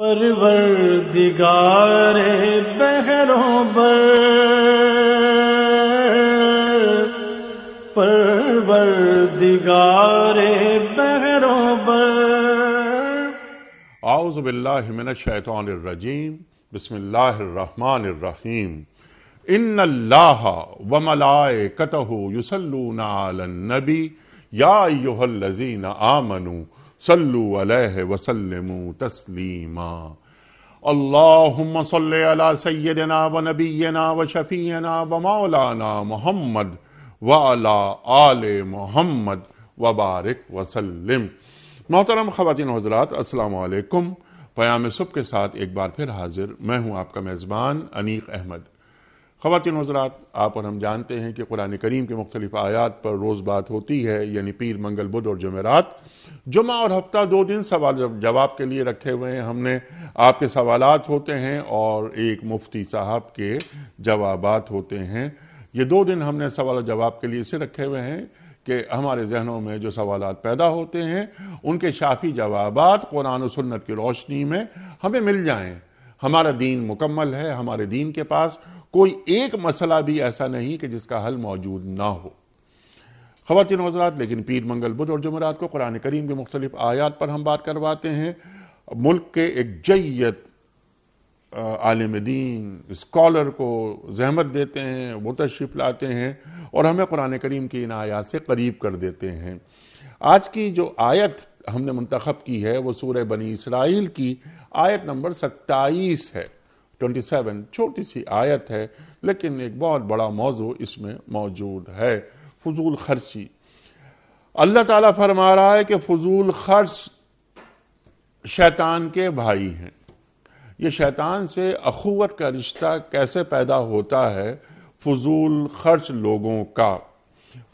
परवरदिगारे बहरों बर परवरदिगारे बहरों बर आउज़बिल्लिमिनशैतानिर्रजीम बिस्मिल्लाहिर्रहमानिर्रहीम इन्नल्लाह व मलाइकतहु युसल्लूना अलन नबी या अय्युहल्लज़ीना आमनू सल्लु अलैहि व तस्लीमा। अल्लाहुम्म सल्लि अला सय्यिदिना व नबिय्यिना व शफीयना व मौलाना मुहम्मद व अला आले मुहम्मद व बारिक व मोहतरम ख़वातीन हजरात, अस्सलाम पयाम सुबह के साथ एक बार फिर हाजिर मैं हूँ आपका मेज़बान अनीक अहमद। ख़वातीन हजरात, आप और हम जानते हैं कि कुरान करीम के मुख्तलिफ़ आयात पर रोज़ बात होती है, यानी पीर मंगल बुध और जमेरात। जुमा और हफ़्ता दो दिन सवाल जवाब के लिए रखे हुए हैं, हमने आपके सवालात होते हैं और एक मुफ्ती साहब के जवाबात होते हैं। ये दो दिन हमने सवाल जवाब के लिए इसे रखे हुए हैं कि हमारे जहनों में जो सवाल पैदा होते हैं, उनके शाफी जवाबात कुरान सुन्नत की रोशनी में हमें मिल जाएँ। हमारा दीन मुकम्मल है, हमारे दीन के पास कोई एक मसला भी ऐसा नहीं कि जिसका हल मौजूद ना हो। ख़वान हजरात, लेकिन पीर मंगल बुध और जुमरात को कुरान करीम के मुख्तलिफ़ आयात पर हम बात करवाते हैं। मुल्क के एक जैत आलिम दीन स्कॉलर को जहमत देते हैं, वो तशरीफ़ लाते हैं और हमें कुरान करीम की इन आयात से करीब कर देते हैं। आज की जो आयत हमने मंतखब की है, वो सूर्य बनी इसराइल की आयत नंबर सत्ताईस है। 27 छोटी सी आयत है, लेकिन एक बहुत बड़ा मौजू इसमें मौजूद है। फजूल खर्ची। अल्लाह ताला फरमा रहा है कि फजूल खर्च शैतान के भाई हैं। ये शैतान से अखुवत का रिश्ता कैसे पैदा होता है? फजूल खर्च लोगों का।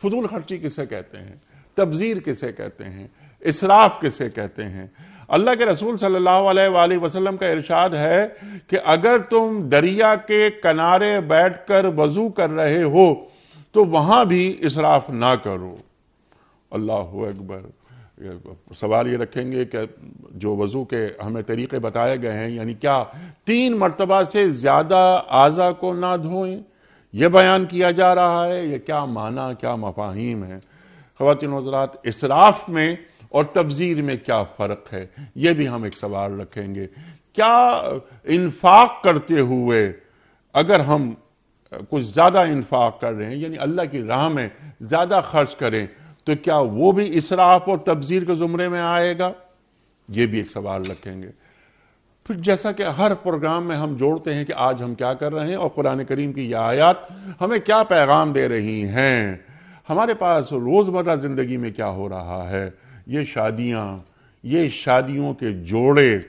फजूल खर्ची किसे कहते हैं? तबजीर किसे कहते हैं? इसराफ किसे कहते हैं? अल्लाह के रसूल सल्लल्लाहु अलैहि वसल्लम का इरशाद है कि अगर तुम दरिया के किनारे बैठकर वज़ू कर रहे हो तो वहाँ भी इसराफ ना करो। अल्लाह अकबर। सवाल ये रखेंगे कि जो वज़ू के हमें तरीके बताए गए हैं, यानी क्या तीन मरतबा से ज़्यादा आज़ा को ना धोएँ? यह बयान किया जा रहा है, ये क्या माना, क्या मफाहिम है? ख़वान हजरात, इसराफ में और तबजीर में क्या फ़र्क है? यह भी हम एक सवाल रखेंगे। क्या इन्फाक करते हुए अगर हम कुछ ज़्यादा इन्फाक कर रहे हैं, यानी अल्लाह की राह में ज़्यादा खर्च करें तो क्या वो भी इसराफ और तबजीर के जुमरे में आएगा? ये भी एक सवाल रखेंगे। फिर जैसा कि हर प्रोग्राम में हम जोड़ते हैं कि आज हम क्या कर रहे हैं, और कुरान करीम की यह आयात हमें क्या पैगाम दे रही हैं। हमारे पास रोज़मर्रा ज़िंदगी में क्या हो रहा है? ये शादियाँ, ये शादियों के जोड़े,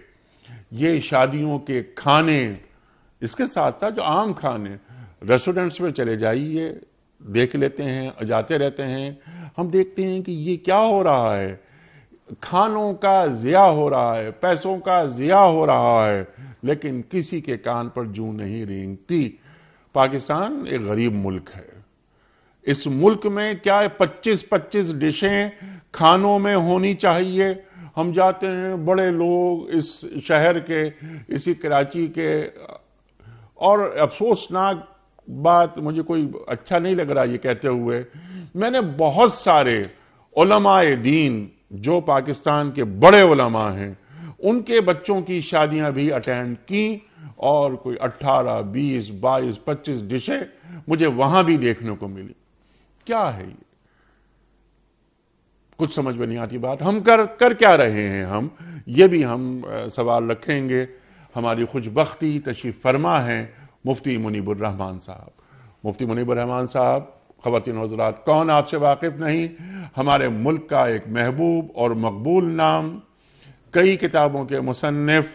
ये शादियों के खाने, इसके साथ साथ जो आम खाने रेस्टोरेंट्स में चले जाइए, देख लेते हैं, जाते रहते हैं। हम देखते हैं कि ये क्या हो रहा है। खानों का ज़िया हो रहा है, पैसों का ज़िया हो रहा है, लेकिन किसी के कान पर जू नहीं रेंगती। पाकिस्तान एक गरीब मुल्क है। इस मुल्क में क्या 25-25 डिशें खानों में होनी चाहिए। हम जाते हैं, बड़े लोग इस शहर के, इसी कराची के, और अफसोसनाक बात मुझे कोई अच्छा नहीं लग रहा ये कहते हुए। मैंने बहुत सारे उलमाए दीन जो पाकिस्तान के बड़े उलमा हैं उनके बच्चों की शादियाँ भी अटेंड की और कोई 18, 20, 22, 25 डिशें मुझे वहाँ भी देखने को मिली। क्या है ये? कुछ समझ में नहीं आती बात। हम कर कर क्या रहे हैं हम? ये भी हम सवाल रखेंगे। हमारी खुशबख्ती तशीफ फरमा है। मुफ्ती मुनीबुररहमान साहब। मुफ्ती मुनीबुररहमान साहब ख़वान हजरात, कौन आपसे वाकिफ़ नहीं? हमारे मुल्क का एक महबूब और मकबूल नाम, कई किताबों के मुसनफ़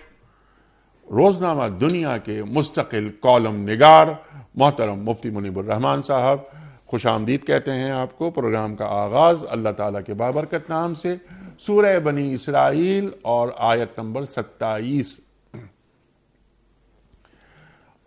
रोज़नामा दुनिया के मुस्तकिल कॉलम निगार, मोहतरम मुफ्ती मुनीबुररहमान साहब। खुश आमदीद कहते हैं आपको, प्रोग्राम का आगाज़ अल्लाह ताला के बाबरकत नाम से, सूरह बनी इसराइल और आयत नंबर सत्ताईस।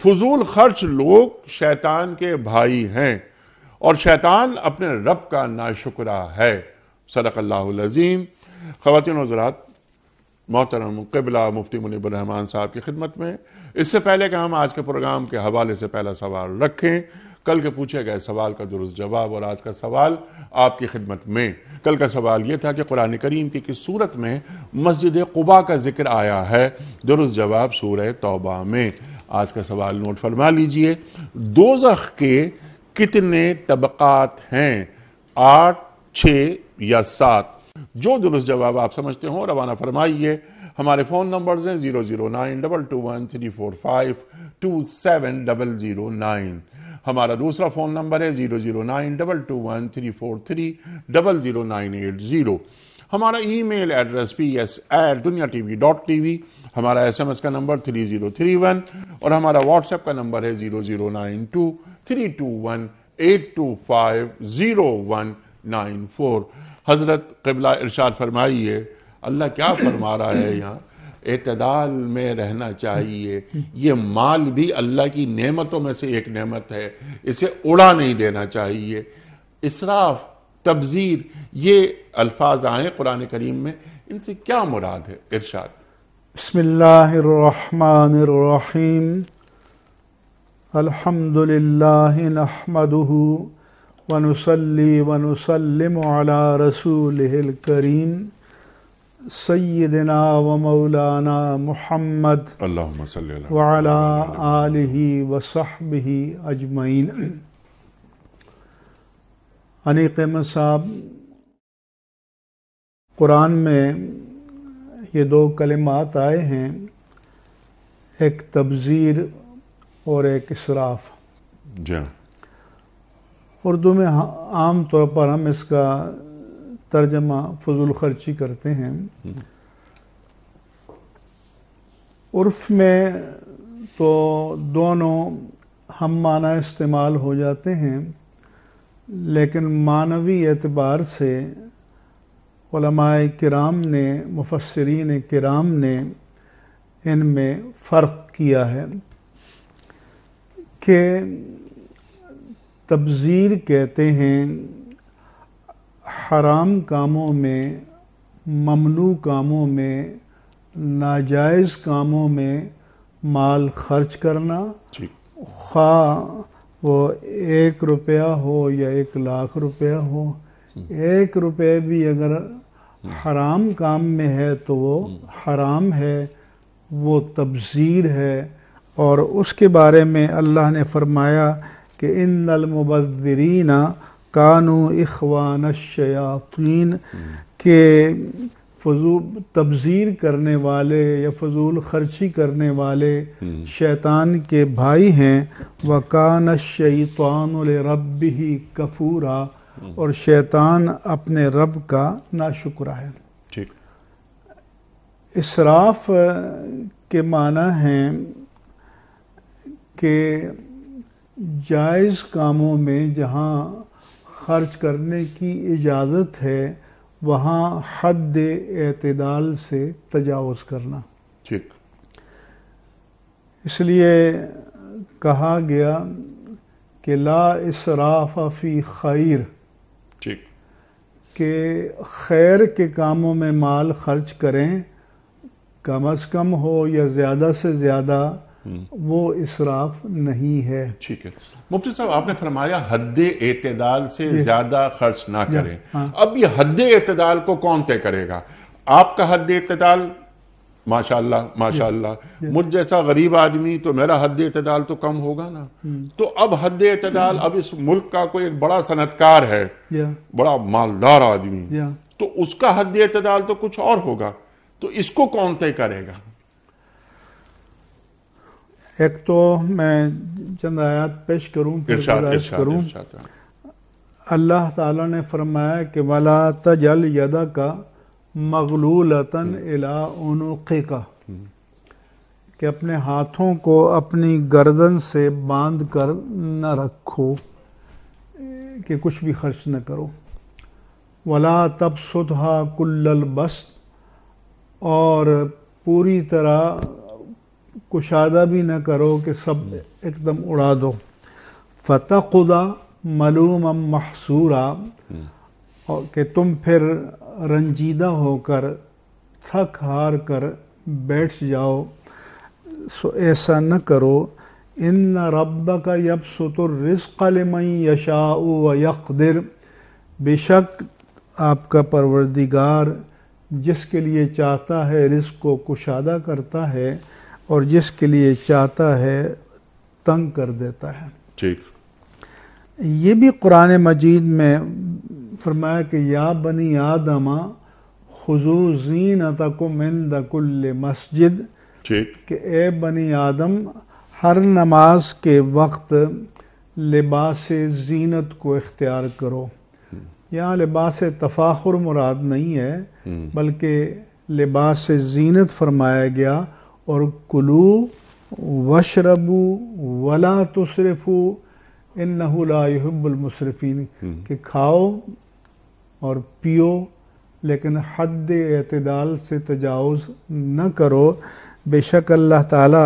फजूल खर्च लोग शैतान के भाई हैं और शैतान अपने रब का नाशुक्रा है सदक़ल्लाज़ीम ख़वान हजरात मोहतरम, कबला मुफ्ती मुनीबरहमान साहब की खिदमत में। इससे पहले कि हम आज के प्रोग्राम के हवाले से पहला सवाल रखें, कल के पूछे गए सवाल का दुरुस्त जवाब और आज का सवाल आपकी खिदमत में। कल का सवाल यह था कि कुरान करीम की किस सूरत में मस्जिद कुबा का ज़िक्र आया है? दुरुस्त जवाब सूर तौबा में। आज का सवाल नोट फरमा लीजिए। दोजख के कितने तबकात हैं? आठ, छ या सात? जो दुरुस्त जवाब आप समझते हो, रवाना फरमाइए। हमारे फ़ोन नंबर हैं zero zero nine double two one three four five two seven double zero nine. हमारा दूसरा फ़ोन नंबर है zero zero nine double two one three four three double zero nine eight zero. हमारा email address P S at Dunya TV dot T V हमारा S M S का number three zero three one और हमारा WhatsApp का number है zero zero nine two three two one eight two five zero one. Nine four हज़रत कबला इरशाद फरमाइए अल्लाह क्या फरमा रहा है यहाँ एतदाल में रहना चाहिए ये माल भी अल्लाह की नेमतों में से एक नेमत है इसे उड़ा नहीं देना चाहिए इसराफ तबजीर ये अल्फाज आए कुरान करीम में इनसे क्या मुराद है इरशाद बसमीम अल्हम्दुलिल्लाह नहमदुहु वनुसल्ली वनुसल्लिम अला रसूलिल करीम सैदना व मौलाना मुहम्मद वाला आलिहि व सहबिहि अजमैन अनीक साहब कुरान में ये दो कलिमात आए हैं एक तबज़ीर और एक इसराफ जी उर्दू में आम तौर पर हम इसका तर्जमा फजूल खर्ची करते हैं। उर्फ़ में तो दोनों हम माना इस्तेमाल हो जाते हैं, लेकिन मानवी एतबार से किराम ने मुफसरीन किराम ने इनमें फ़र्क किया है कि तबज़ीर कहते हैं हराम कामों में ममनू कामों में नाजायज़ कामों में माल खर्च करना खा वो एक रुपया हो या एक लाख रुपया हो एक रुपये भी अगर हराम काम में है तो वो हराम है वो तबज़ीर है। और उसके बारे में अल्लाह ने फरमाया कि इन नलमुबरीना कानू इखवान शयातीन के फजूल तबजीर करने वाले या फजूल खर्ची करने वाले शैतान के भाई हैं वकान शैतान रब ही कफूरा और शैतान अपने रब का नाशुक्रा है। ठीक। इसराफ के माना हैं कि जायज़ कामों में जहाँ खर्च करने की इजाज़त है वहाँ हद एतदाल से तजावज़ करना। ठीक। इसलिए कहा गया कि ला इसराफ फ़ी खैर। ठीक। के खैर के कामों में माल खर्च करें कम अज़ कम हो या ज़्यादा से ज़्यादा वो इसराफ नहीं है। ठीक है। मुफ्ती साहब आपने फरमाया हद एतदाल से ज़्यादा खर्च ना करें। हाँ। अब ये हद एतदाल को कौन तय करेगा? आपका हद एतदाल? माशाल्लाह माशाल्लाह। मुझ जैसा गरीब आदमी तो मेरा हद एतदाल तो कम होगा ना। तो अब हद एतदाल अब इस मुल्क का कोई एक बड़ा सनतकार है बड़ा मालदार आदमी तो उसका हद एतदाल तो कुछ और होगा। तो इसको कौन तय करेगा? एक तो मैं चंद आयात पेश करूँ फिर गुजारिश करूँ। अल्लाह ताला ने फरमाया कि वला तजल यदा का मगलूलतन इला उनुक़ि का कि अपने हाथों को अपनी गर्दन से बाँध कर न रखो कि कुछ भी खर्च न करो। वला तब सुधा कुल्लल बस और पूरी तरह कुशादा भी न करो कि सब एकदम उड़ा दो। फ़तः खुदा मलूम महसूरा, और कि तुम फिर रंजीदा होकर, थक हार कर बैठ जाओ। सो ऐसा न करो। इन रब का यब सुतुर्रिस्क़लमई यशाउ व यकदिर। बेशक आपका परवरदिगार जिसके लिए चाहता है रिस्क को कुशादा करता है और जिसके लिए चाहता है तंग कर देता है। ठीक। ये भी कुरान मजीद में फरमाया कि या बनी आदमा खुजू जीन मस्जिद। ठीक। कि ए बनी आदम हर नमाज़ के वक्त लिबास जीनत को इख्तियार करो। यहाँ लिबास तफाखुर मुराद नहीं है बल्कि लिबास जीनत फरमाया गया और कुलू वशरबू वला तुसरफू इन नहुलाबुलमसरफिन कि खाओ और पियो लेकिन हद अतदाल से तजावज़ न करो। बेशक अल्लाह ताला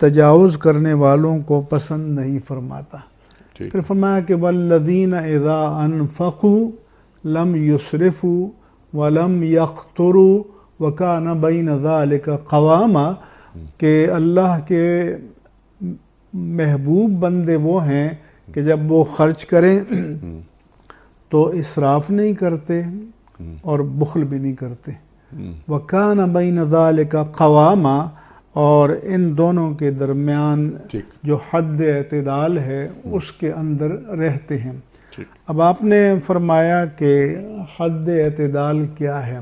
तजावज़ करने वालों को पसंद नहीं फरमाता। फिर फरमाया कि वल्लदीन इज़ा अनफ़ू लम युसरफू वलम यख्तरू वकान बैन ज़ालिक क़वामा कि अल्लाह के महबूब बंदे वो हैं कि जब वो खर्च करें तो इसराफ नहीं करते और बुखल भी नहीं करते। वकान बैन ज़ालिक क़वामा और इन दोनों के दरमियान जो हद एतदाल है उसके अंदर रहते हैं। अब आपने फरमाया कि हद एतदाल क्या है?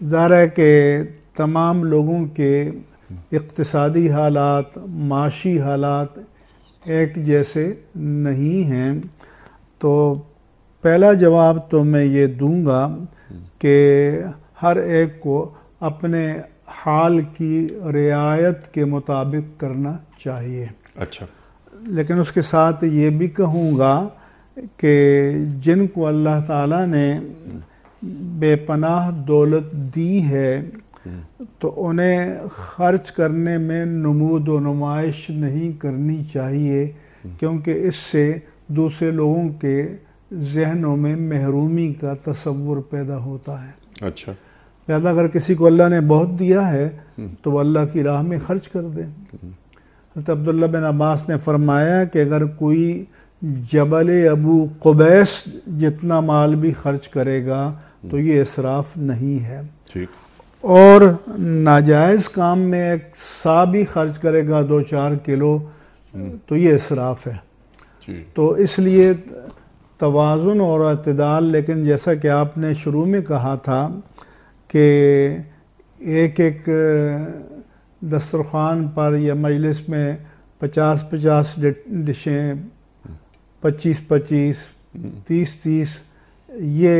ज़ाहिर है कि तमाम लोगों के इक्तसादी हालात माशी हालात एक जैसे नहीं हैं। तो पहला जवाब तो मैं ये दूँगा कि हर एक को अपने हाल की रियायत के मुताबिक करना चाहिए। अच्छा। लेकिन उसके साथ ये भी कहूँगा कि जिनको अल्लाह ताला ने बेपनाह दौलत दी है तो उन्हें खर्च करने में नमूद व नुमाइश नहीं करनी चाहिए क्योंकि इससे दूसरे लोगों के जहनों में महरूमी का तस्वुर पैदा होता है। अच्छा। लिहाजा अगर किसी को अल्लाह ने बहुत दिया है तो वो अल्लाह की राह में खर्च कर दे। हज़रत अब्दुल्ला बिन अब्बास ने फरमाया कि अगर कोई जबल अबू कुबैस जितना माल भी खर्च करेगा तो ये इसराफ नहीं है। ठीक। और नाजायज़ काम में एक सा भी खर्च करेगा दो चार किलो तो ये इसराफ है। तो इसलिए तवाज़ुन और अतदाल लेकिन जैसा कि आपने शुरू में कहा था कि एक एक दस्तरखान पर या मजलिस में पचास पचास डिशें पच्चीस पच्चीस तीस तीस ये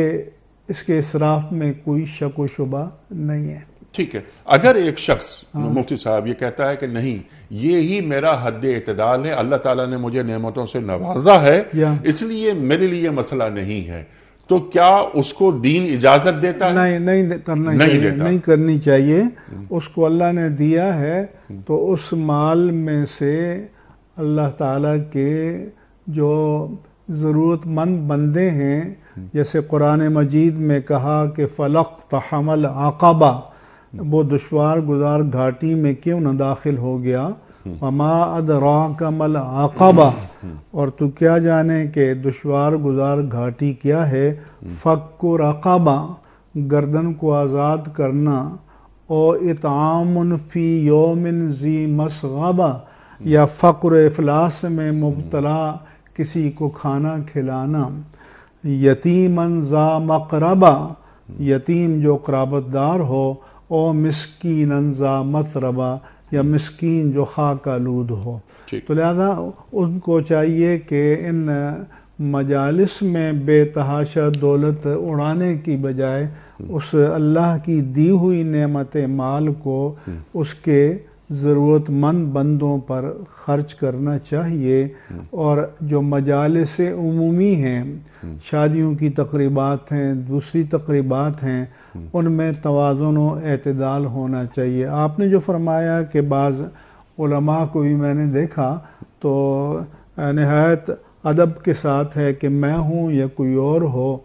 इसके इसराफ में कोई शक व शुबा नहीं है। ठीक है। अगर एक शख्स हाँ। मुफ्ती साहब ये कहता है कि नहीं ये ही मेरा हद एतदाल है अल्लाह ताला ने मुझे नेमतों से नवाजा है इसलिए मेरे लिए मसला नहीं है। तो क्या उसको दीन इजाज़त देता है? नहीं नहीं करना नहीं चाहिए देता। नहीं करनी चाहिए। उसको अल्लाह ने दिया है तो उस माल में से अल्लाह ताला के जो ज़रूरतमंद बंदे हैं। जैसे कुरान मजीद में कहा कि फलक तहमल आकबा, वो दुशवार गुजार घाटी में क्यों न दाखिल हो गया? अमा अदरा आकबा। और तू क्या जाने कि दुशवार गुजार घाटी क्या है? फ़क्र रकाबा, गर्दन को आज़ाद करना। और इतामन फ़ी योमिन जी मसगबा, या फ़क्र अफलास में मुबतला किसी को खाना खिलाना। यतीमन ज़ा मकरबा यतीम जो कराबतदार हो ओ मिसकीन ज़ा मसरबा या मिस्कीन जो खाक आलूद हो। तो लिहाजा उनको चाहिए कि इन मजालस में बेतहाशा दौलत उड़ाने की बजाय उस अल्लाह की दी हुई नेमत माल को उसके ज़रूरतमंद बंदों पर खर्च करना चाहिए और जो मजालिस उमूमी हैं शादियों की तकरीबात हैं दूसरी तकरीबात हैं उनमें तोज़ुन अतदाल होना चाहिए। आपने जो फरमाया कि बाज़ को भी मैंने देखा तो नहायत अदब के साथ है कि मैं हूँ या कोई और हो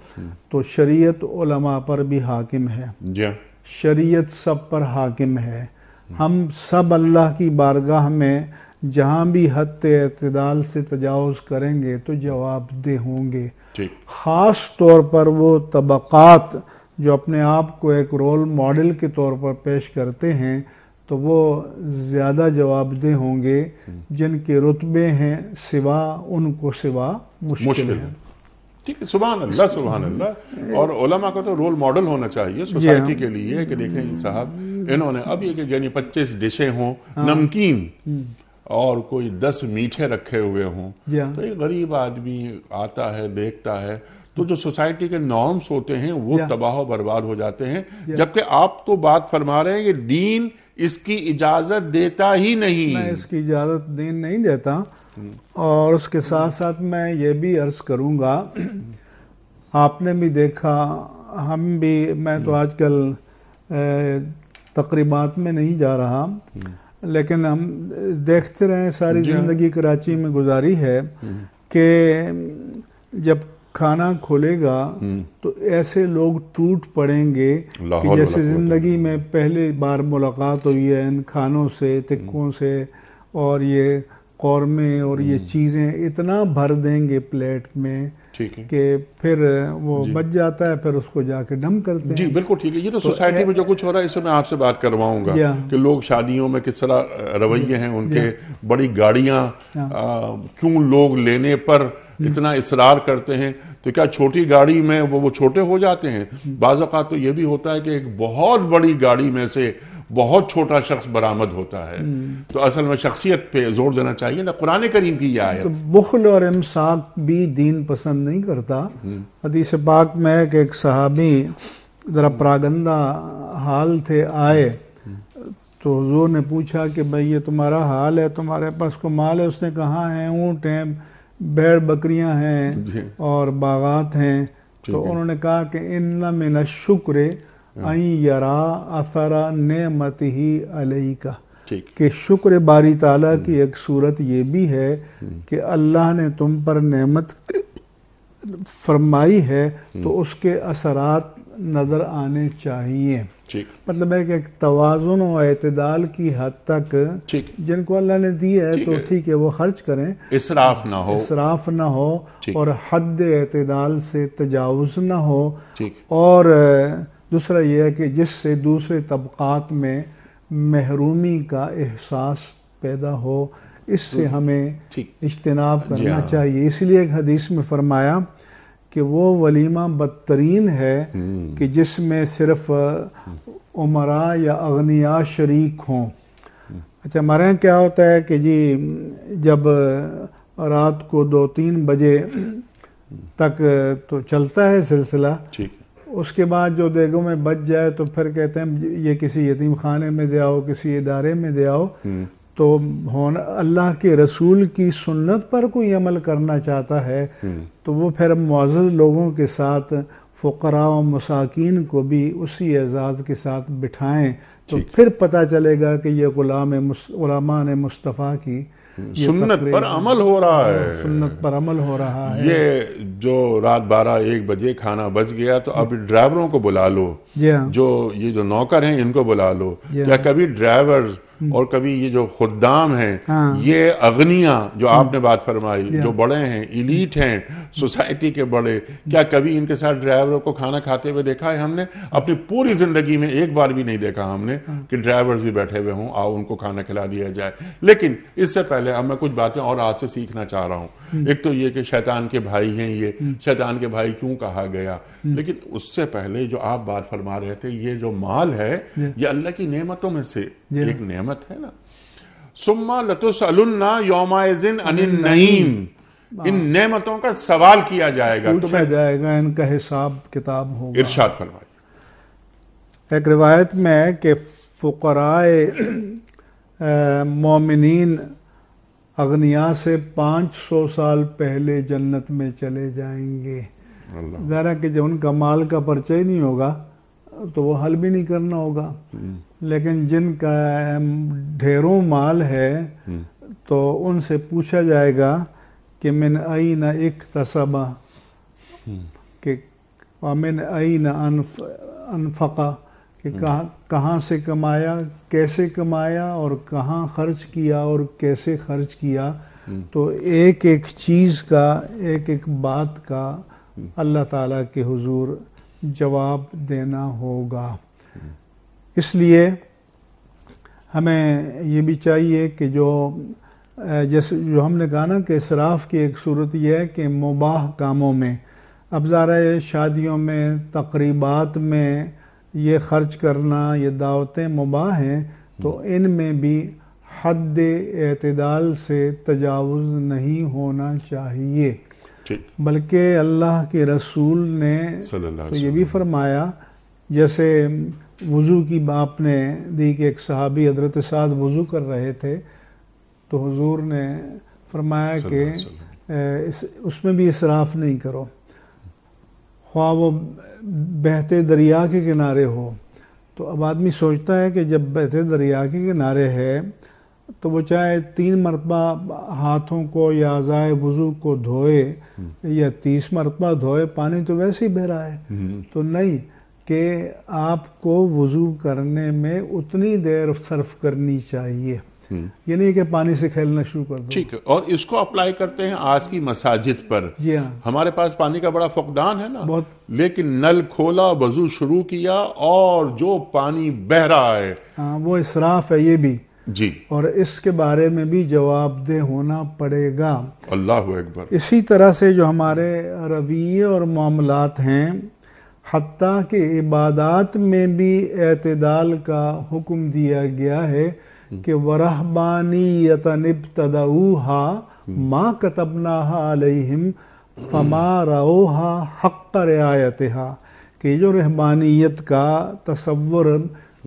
तो शरीयत उलमा पर भी हाकिम है। हाँ। शरीयत सब पर हाकिम है। हम सब अल्लाह की बारगाह में जहाँ भी हद अतदाल से तजावज़ करेंगे तो जवाबदेह होंगे। ख़ास तौर पर वो तबक़ात जो अपने आप को एक रोल मॉडल के तौर पर पेश करते हैं तो वो ज़्यादा जवाबदेह होंगे। जिनके रुतबे हैं सिवा उनको सिवा मुश्किल, मुश्किल है। ठीक है सुबह अल्लाह सुबह अल्लाह और उलमा का तो रोल मॉडल होना चाहिए हाँ। सोसाइटी के लिए कि देखें साहब इन्होंने अब ये यानी पच्चीस डिशें हों हाँ। नमकीन और कोई दस मीठे रखे हुए हों हाँ। तो एक गरीब आदमी आता है देखता है तो जो सोसाइटी के नॉर्म्स होते हैं वो तबाह बर्बाद हो जाते हैं जबकि आप तो बात फरमा रहे हैं कि दीन इसकी इजाज़त देता ही नहीं मैं इसकी इजाज़त दीन नहीं देता और उसके साथ साथ मैं ये भी अर्ज़ करूँगा आपने भी देखा हम भी मैं तो आजकल तकरीबात में नहीं जा रहा लेकिन हम देखते रहे सारी। ज़िंदगी कराची में गुजारी है कि जब खाना खुलेगा तो ऐसे लोग टूट पड़ेंगे कि जैसे ज़िंदगी में पहली बार मुलाकात हुई है इन खानों से तिक्कों से और ये कौरमे और ये चीज़ें इतना भर देंगे प्लेट में ठीक है। कि फिर वो बच जाता है फिर उसको जाके डम करते हैं। जी बिल्कुल ठीक है। ये तो तो सोसाइटी में जो कुछ हो रहा है इससे मैं आपसे बात करवाऊँगा कि लोग शादियों में किस तरह रवैये हैं उनके बड़ी गाड़ियाँ क्यों लोग लेने पर इतना इसरार करते हैं? तो क्या छोटी गाड़ी में वो वो छोटे हो जाते हैं? बाज़ औक़ात तो ये भी होता है कि एक बहुत बड़ी गाड़ी में से बहुत छोटा शख्स बरामद होता है। तो असल में शख्सियत पे ज़ोर देना चाहिए। ना कुरान करीम की ये तो बुखल और इमसाक भी दीन पसंद नहीं करता। हदीस पाक में है कि एक सहाबी ज़रा प्रागंदा हाल थे आए। तो हुजूर ने पूछा कि भाई ये तुम्हारा हाल है? तुम्हारे पास को माल है? उसने कहा है ऊँट हैं भेड़ बकरियाँ हैं और बागात हैं। तो उन्होंने कहा कि इन्ना मिन शुक्र यरा असरा नेमत ही अलई का कि शुक्र बारी ताला की एक सूरत ये भी है कि अल्लाह ने तुम पर नेमत फरमाई है तो उसके असरात नज़र आने चाहिए। मतलब है कि एक तवाजुन और अतदाल की हद तक जिनको अल्लाह ने दी है तो ठीक है वो खर्च करें। इसराफ ना हो। इसराफ ना हो और हद अतदाल से तजावुज ना हो। और दूसरा यह है कि जिससे दूसरे तबकात में महरूमी का एहसास पैदा हो इससे हमें इज्तनाब करना हाँ। चाहिए। इसलिए एक हदीस में फरमाया कि वो वलीमा बदतरीन है हम्म। कि जिसमें सिर्फ़ उमरा या अगनिया शरीक हों। अच्छा हमारे यहाँ क्या होता है कि जी जब रात को दो तीन बजे तक तो चलता है सिलसिला उसके बाद जो देगों में बच जाए तो फिर कहते हैं ये किसी यतीम खाने में दे आओ किसी इदारे में दे आओ। हम्म, तो होना अल्लाह के रसूल की सुन्नत पर कोई अमल करना चाहता है हम्म, तो वो फिर मुआज़ लोगों के साथ फ़करा और मसाकिन को भी उसी एजाज़ के साथ बिठाएँ। तो फिर पता चलेगा कि ये गुलाम गुलामान मुस्तफ़ा की सुन्नत पर अमल हो रहा है सुन्नत पर अमल हो रहा है। ये जो रात बारह एक बजे खाना बच गया तो अब ड्राइवरों को बुला लो। हाँ। जो ये जो नौकर हैं इनको बुला लो। या क्या हाँ। कभी ड्राइवर और कभी ये जो खुदाम हैं हाँ। ये अग्निया जो आपने बात फरमाई जो। बड़े हैं इलीट हैं सोसाइटी के बड़े क्या कभी इनके साथ ड्राइवरों को खाना खाते हुए देखा है हमने? अपनी पूरी ज़िंदगी में एक बार भी नहीं देखा हमने हाँ। कि ड्राइवर्स भी बैठे हुए हों आओ उनको खाना खिला दिया जाए। लेकिन इससे पहले अब मैं कुछ बातें और आपसे सीखना चाह रहा हूँ। एक तो ये कि शैतान के भाई हैं ये। शैतान के भाई क्यों कहा गया? लेकिन उससे पहले जो आप बात फरमा रहे थे ये जो माल है ये। अल्लाह की नेमतों में से एक नेमत है ना। सुम्मा लतुस अलुन्ना योमाइजिन अनिन नईम। इन नेमतों का सवाल किया जाएगा पूछा तुम्हें। जाएगा इनका हिसाब किताब होगा। इरशाद फरमाइए। एक रिवायत में है कि फ़ुकराए मोमिनीन अग्निया से 500 साल पहले जन्नत में चले जाएँगे। ज़रा कि जो उनका माल का परिचय नहीं होगा तो वो हल भी नहीं करना होगा। लेकिन जिनका ढेरों माल है तो उनसे पूछा जाएगा कि मिन आई न एक तसबा कि मिन आई न अनफ, अनफका? कि कहाँ कहाँ से कमाया कैसे कमाया और कहाँ खर्च किया और कैसे खर्च किया? तो एक एक चीज़ का एक एक बात का अल्लाह ताला के हुजूर जवाब देना होगा। इसलिए हमें ये भी चाहिए कि जो जैसे, जो हमने कहा ना कि इसराफ की एक सूरत यह है कि मुबाह कामों में, अब ज़ारा शादियों में, तकरीबात में ये खर्च करना, ये दावतें मुबाह हैं तो इन में भी हद एतदाल से तजावज़ नहीं होना चाहिए। बल्कि अल्लाह के रसूल ने तो ये भी फरमाया जैसे वज़ू की बाप ने दी कि एक सहाबी हज़रत साद वज़ू कर रहे थे तो हुजूर ने फरमाया कि इस, उसमें भी इसराफ नहीं करो। ख्वाह वो बहते दरिया के किनारे हो तो अब आदमी सोचता है कि जब बहते दरिया के किनारे है तो वो चाहे तीन मरतबा हाथों को या अज़ाए वज़ू को धोए या तीस मरतबा धोए पानी तो वैसे ही बह रहा है। हम्म, तो नहीं कि आपको वज़ू करने में उतनी देर सर्फ करनी चाहिए। हम्म। ये नहीं कि पानी से खेलना शुरू कर दो। ठीक है और इसको अप्लाई करते हैं आज की मसाजिद पर। जी हाँ। हमारे पास पानी का बड़ा फकदान है ना। बहुत। लेकिन नल खोला वज़ू शुरू किया और जो पानी बह रहा है। हाँ वो इसराफ है ये भी। जी। और इसके बारे में भी जवाबदेह होना पड़ेगा। अल्लाह अकबर। इसी तरह से जो हमारे रवैये और मामलात हैं हती कि इबादात में भी एतदाल का हुक्म दिया गया है कि वरहबानी यतनिबतदऊहा मा कतबनाहा अलैहिम फमा रओहा हक़ रियायतहा। कि जो रहबानियत का तसव्वुर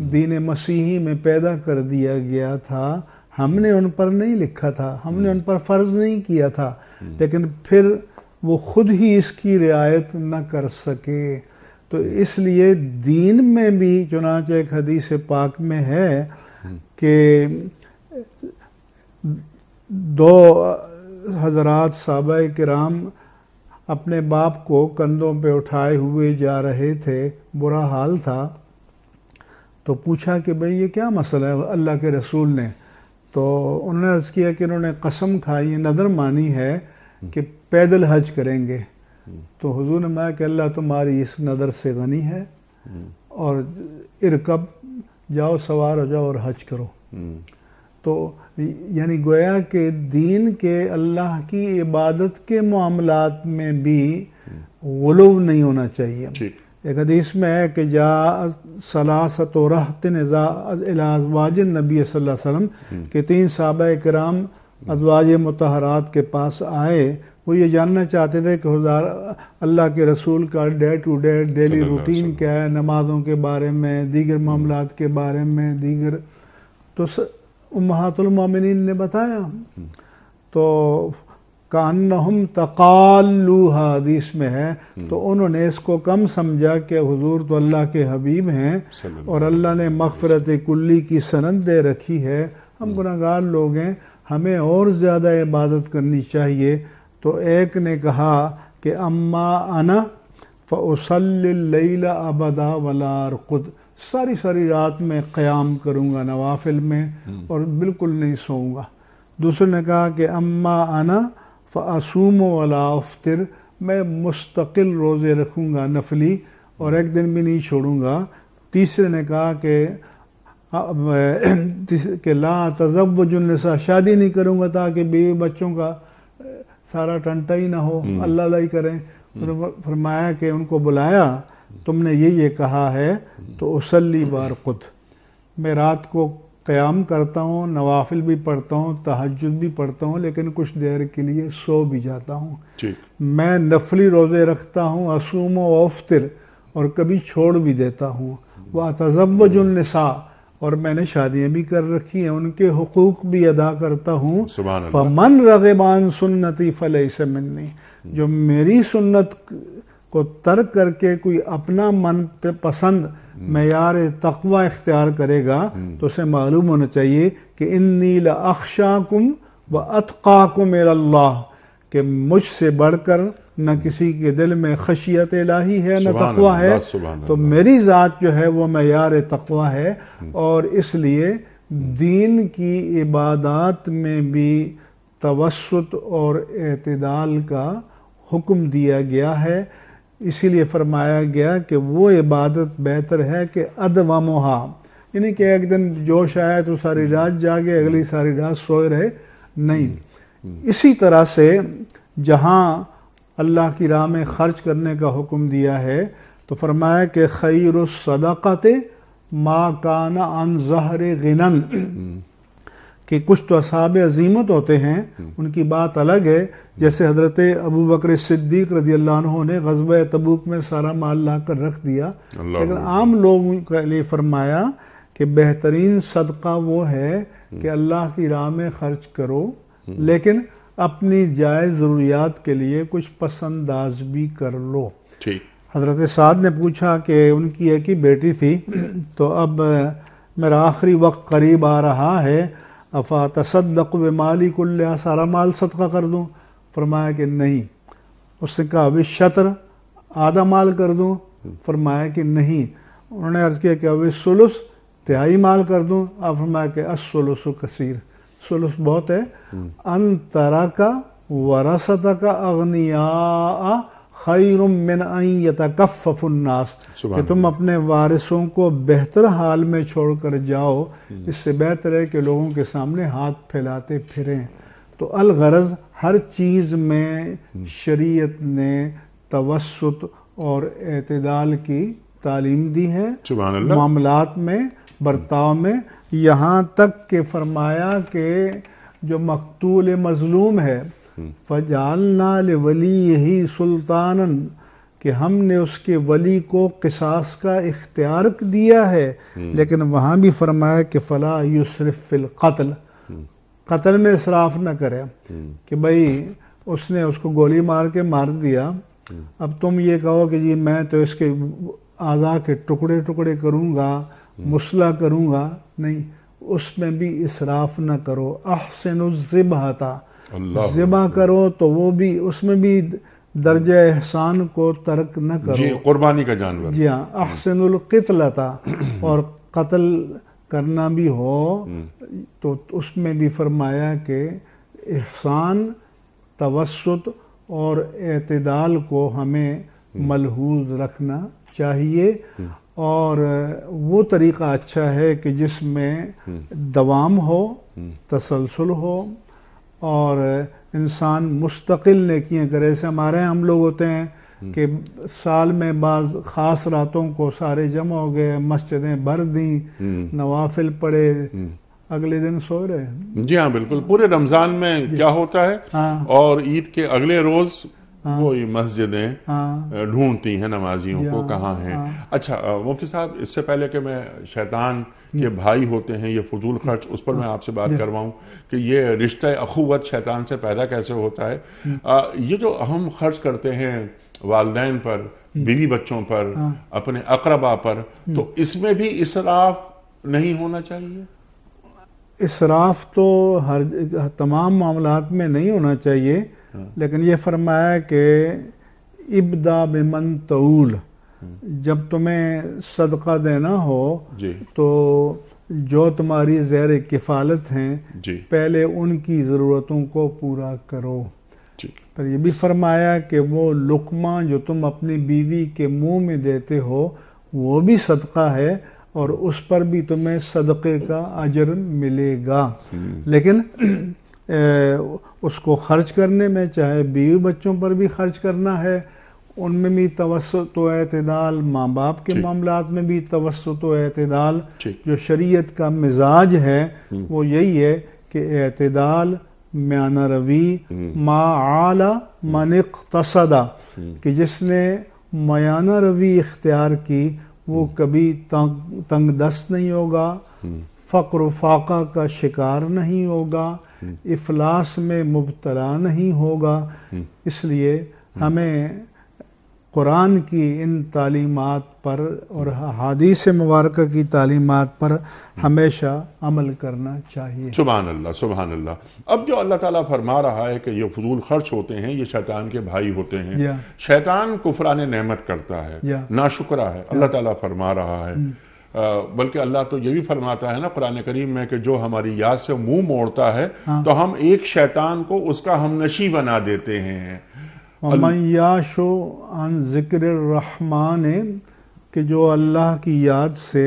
दीन मसीही में पैदा कर दिया गया था। हमने उन पर नहीं लिखा था। हमने उन पर फ़र्ज़ नहीं किया था। लेकिन फिर वो खुद ही इसकी रियायत न कर सके। तो इसलिए दीन में भी चुनाच एक हदीस पाक में है कि दो हजरात साहबा कराम अपने बाप को कंधों पे उठाए हुए जा रहे थे। बुरा हाल था। तो पूछा कि भाई ये क्या मसला है? अल्लाह के रसूल ने। तो उन्होंने अर्ज़ किया कि उन्होंने कसम खाई नदर मानी है कि पैदल हज करेंगे। तो हुजूर ने माया कि अल्लाह तुम्हारी इस नदर से गनी है और इरकब जाओ सवार हो जाओ और हज करो। हम्म, तो यानी गोया के दीन के अल्लाह की इबादत के मामलात में भी गुलूव नहीं होना चाहिए। एक हदीस में है कि जा सलासत रहतिन अजवाजिन नबी सल्लल्लाहु अलैहि वसल्लम के तीन साहबा कराम अजवाज मतहरात के पास आए। वो ये जानना चाहते थे कि खुदार अल्लाह के रसूल का day to day daily routine क्या है नमाजों के बारे में दीगर मामलात के बारे में दीगर। तो उम्महातुल मोमिनीन ने बताया। तो कान्नहुम तकालू हदीस में है। तो उन्होंने इसको कम समझा कि हुजूर तो अल्लाह के हबीब हैं और अल्लाह ने मगफरत कुल्ली की सनद दे रखी है। हम गुनागार लोग हैं हमें और ज़्यादा इबादत करनी चाहिए। तो एक ने कहा कि अम्मा अना फ़सल्ला अबदा वला खुद सारी सारी रात में क़याम करूँगा नवाफिल में और बिल्कुल नहीं सोऊँगा। दूसरे ने कहा कि अम्मा अना फ़ासूम वला अफ्तिर मैं मुस्तकिल रोज़े रखूँगा नफली और एक दिन भी नहीं छोड़ूँगा तीसरे ने कहा कि कि ला तजब्वजुलनसा शादी नहीं करूँगा ताकि बीवी बच्चों का सारा टंटा ही ना हो अल्लाह ही करें फरमाया कि उनको बुलाया तुमने ये ये कहा है तो उसली बार खुद मैं रात को क़याम करता हूँ नवाफिल भी पढ़ता हूँ तहजद भी पढ़ता हूँ लेकिन कुछ देर के लिए सो भी जाता हूँ। मैं नफली रोज़े रखता हूँ असूम व अफ्तिर और कभी छोड़ भी देता हूँ। वह तजब्वजुलनसा और मैंने शादियाँ भी कर रखी हैं उनके हकूक भी अदा करता हूँ। फमन रगबान सुन्नति फल मिलनी जो मेरी सुन्नत को तर्क करके कोई अपना मन पे पसंद मैार तकवा इख्तियार करेगा तो उसे मालूम होना चाहिए कि इन नील अक्षाकुम व अतकाकुम अल्लाह कि मुझसे बढ़कर न किसी के दिल में खशियत इलाही है न तकवा है तो मेरी ज़ात जो है वो मैार तकवा है और इसलिए दीन की इबादत में भी तवसत और एतदाल का हुक्म दिया गया है इसीलिए फरमाया गया कि वो इबादत बेहतर है कि अदवमहा यानी कि एक दिन जोश आया तो सारी रात जागे, अगली सारी रात सोए रहे। नहीं। इसी तरह से जहाँ अल्लाह की राह में खर्च करने का हुक्म दिया है तो फरमाया कि खैर सदाकत मा काना अन जहर गिनन। कि कुछ तो असाब अजीमत होते हैं उनकी बात अलग है। जैसे हज़रत अबू बकर सिद्दीक रज़ी अल्लाह ने गजब तबूक में सारा माल ला कर रख दिया। लेकिन आम लोगों के लिए फरमाया कि बेहतरीन सदका वो है कि अल्लाह की राह में खर्च करो लेकिन अपनी जायज़ ज़रूरियात के लिए कुछ पसंदाज भी कर लो। ठीक। हज़रत साद ने पूछा कि उनकी एक ही बेटी थी तो अब मेरा आखिरी वक्त करीब आ रहा है अफा तसदक माली कुल्ला सारा माल सदका कर दूँ। फरमाया कि नहीं। उसने कहा अभी शतर आधा माल कर दूँ। फरमाया कि नहीं। उन्होंने अर्ज़ किया कि अभी सुलुस तिहाई माल कर दूँ। आप फरमाया कि असुलुस कसीर। सुलुस बहुत है। अन तरा का वरसत का अग्निया खैरुम मिन अन यतकफ्फुन्नास सुभान कि तुम अपने वारिसों को बेहतर हाल में छोड़कर जाओ इससे बेहतर है कि लोगों के सामने हाथ फैलाते फिरें। तो अलगरज हर चीज़ में शरीयत ने तवसत और एतदाल की तालीम दी है। मामलात में बर्ताव में यहाँ तक के फरमाया कि जो मकतूल मजलूम है फजालना वली यही सुल्तानन कि हमने उसके वली को किसास का इख्तियार दिया है। लेकिन वहाँ भी फरमाया कि फ़ला युसरफ फिल कत्ल। कत्ल में इसराफ न करे कि भाई उसने उसको गोली मार के मार दिया। अब तुम ये कहो कि जी मैं तो इसके आज़ा के टुकड़े टुकड़े करूँगा, मुसला करूँगा। नहीं, उसमें भी इसराफ न करो। अहसन ज़िबहता। ज़िबा करो तो वो भी उसमें भी दर्ज एहसान को तर्क न करो। जी करो कुर्बानी का जानवर। जी हाँ अहसनुल क़ितलता और कत्ल करना भी हो तो उसमें भी फरमाया कि एहसान तवसत और एतदाल को हमें मलहूज रखना चाहिए। और वो तरीका अच्छा है कि जिसमें दवाम हो तसलसल हो और इंसान मुस्तकिल नेकियाँ करे। जैसे हमारे हम लोग होते हैं कि साल में बाज खास रातों को सारे जमा हो गए मस्जिदें भर दी नवाफिल पड़े अगले दिन सो रहे जी हाँ बिल्कुल। पूरे रमज़ान में क्या होता है? हाँ। और ईद के अगले रोज वही मस्जिदें हाँ। ढूंढती हैं नमाजियों को हाँ, कहाँ हैं। हाँ। अच्छा मुफ्ती साहब इससे पहले कि मैं शैतान के भाई होते हैं ये फजूल खर्च उस पर मैं आपसे बात करवाऊं कि ये रिश्ता अखुवत शैतान से पैदा कैसे होता है। अ, ये जो हम खर्च करते हैं वालदेन पर बीवी बच्चों पर अपने अकरबा पर तो इसमें भी इसराफ नहीं होना चाहिए? इसराफ तो हर तमाम मामलात में नहीं होना चाहिए लेकिन ये फरमाया कि इब्दा बिमन तऊल जब तुम्हें सदका देना हो जी। तो जो तुम्हारी ज़ैर किफ़ालत हैं पहले उनकी ज़रूरतों को पूरा करो। पर ये भी फरमाया कि वो लुकमा जो तुम अपनी बीवी के मुँह में देते हो वो भी सदका है और उस पर भी तुम्हें सदक़े का अजर मिलेगा। लेकिन ए, उसको खर्च करने में चाहे बीवी बच्चों पर भी खर्च करना है उनमें भी तवसत व अतदाल माँ बाप के मामला में भी तवसत व अतदाल जो। शरीयत का मिजाज है वो यही है कि अतदाल म्याना रवी मा आला मनिक तसदा कि जिसने मयाना रवी इख्तियार की वो कभी तंग तंग दस्त नहीं होगा। फ़क्र फाका का शिकार नहीं होगा। इफलास में मुबतला नहीं होगा। इसलिए हमें कुरान की इन तालीमात पर और हादीस मुबारक की तालीमात पर हमेशा अमल करना चाहिए। सुबहान अल्लाह सुबहान अल्लाह अब जो अल्लाह ताला फरमा रहा है कि ये फजूल खर्च होते हैं ये शैतान के भाई होते हैं। शैतान कुफरान नेमत करता है। नाशुक्रा है अल्लाह ताला फरमा रहा है। बल्कि अल्लाह तो ये भी फरमाता है ना कुरान करीम में कि जो हमारी याद से मुँह मोड़ता है हाँ। तो हम एक शैतान को उसका हम नशी बना देते हैं। वमन याशो अन ज़िक्र रहमान कि जो अल्लाह की याद से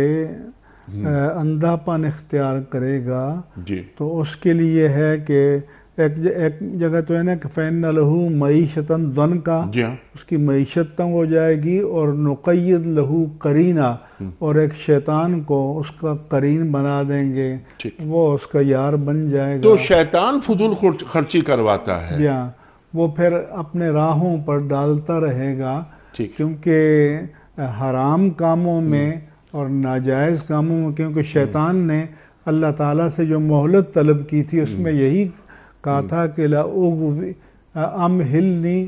अंधापन इख्तियार करेगा तो उसके लिए है कि एक ज- एक जगह तो है ना कि फ़ैन लहू मीशतन दन का हाँ। उसकी मीशत तंग हो जाएगी और नुक़ैद लहू करीना और एक शैतान को उसका करीन बना देंगे वो उसका यार बन जाएगा। तो शैतान फजूल खर्ची करवाता है। जी हाँ। वो फिर अपने राहों पर डालता रहेगा क्योंकि हराम कामों में और नाजायज़ कामों में क्योंकि शैतान ने अल्लाह ताला से जो मोहलत तलब की थी उसमें यही कहा था कि ला अम हिलनी